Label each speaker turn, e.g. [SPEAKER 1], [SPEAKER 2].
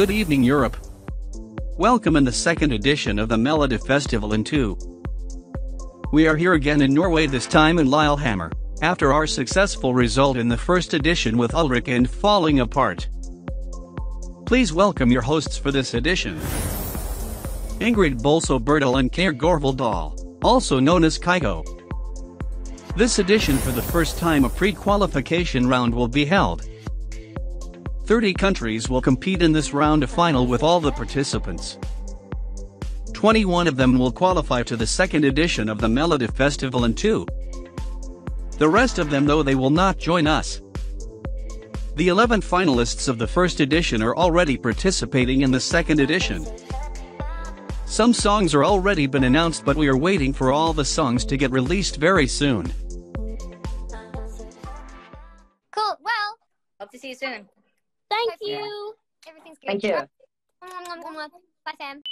[SPEAKER 1] Good evening Europe. Welcome in the second edition of the Melodifestivalen 2. We are here again in Norway this time in Lillehammer, after our successful result in the first edition with Ulrik and Falling Apart. Please welcome your hosts for this edition. Ingrid Bolsø Berdal and Kyrre Gørvell-Dahll, also known as Kygo. This edition for the first time a pre-qualification round will be held. 30 countries will compete in this round of final with all the participants. 21 of them will qualify to the second edition of the Melodifestivalen 2. The rest of them though they will not join us. The 11 finalists of the first edition are already participating in the second edition. Some songs are already been announced but we are waiting for all the songs to get released very soon.
[SPEAKER 2] Cool. Well,
[SPEAKER 3] Hope to see you soon.
[SPEAKER 2] Thank
[SPEAKER 3] Bye,
[SPEAKER 2] you. Everything's good.
[SPEAKER 4] Thank you.
[SPEAKER 2] Bye, Sam.